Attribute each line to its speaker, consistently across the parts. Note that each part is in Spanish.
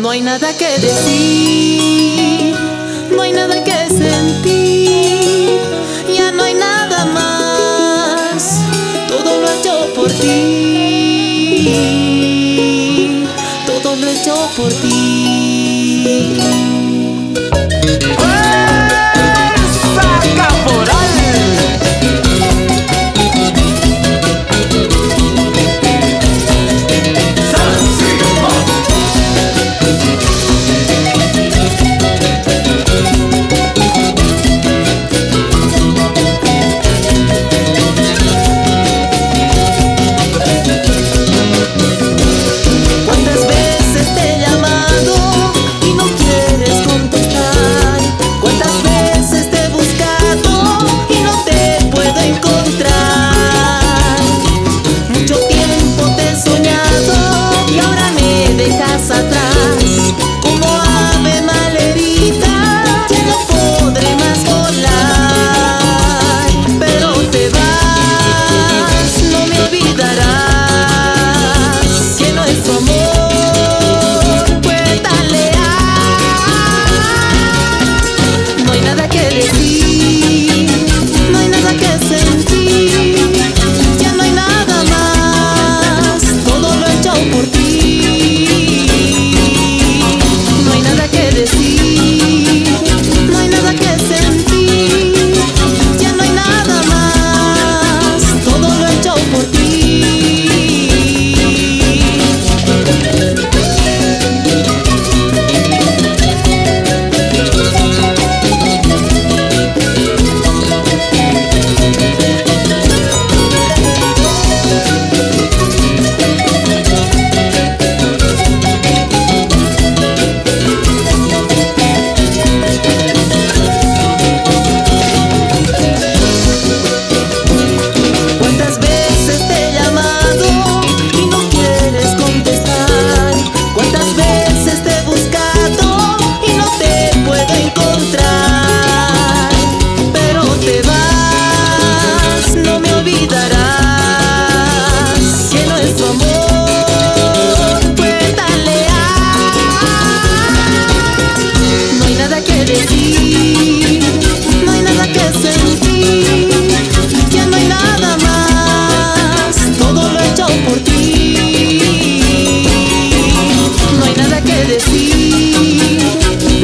Speaker 1: No hay nada que decir, no hay nada que sentir, ya no hay nada más, todo lo he hecho por ti, todo lo he hecho por ti.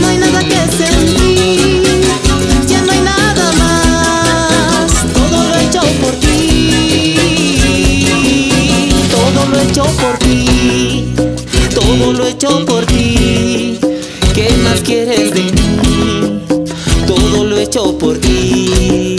Speaker 1: No hay nada que sentir, ya no hay nada más. Todo lo hecho por ti, todo lo hecho por ti, todo lo hecho por ti. ¿Qué más quieres de mí? Todo lo hecho por ti.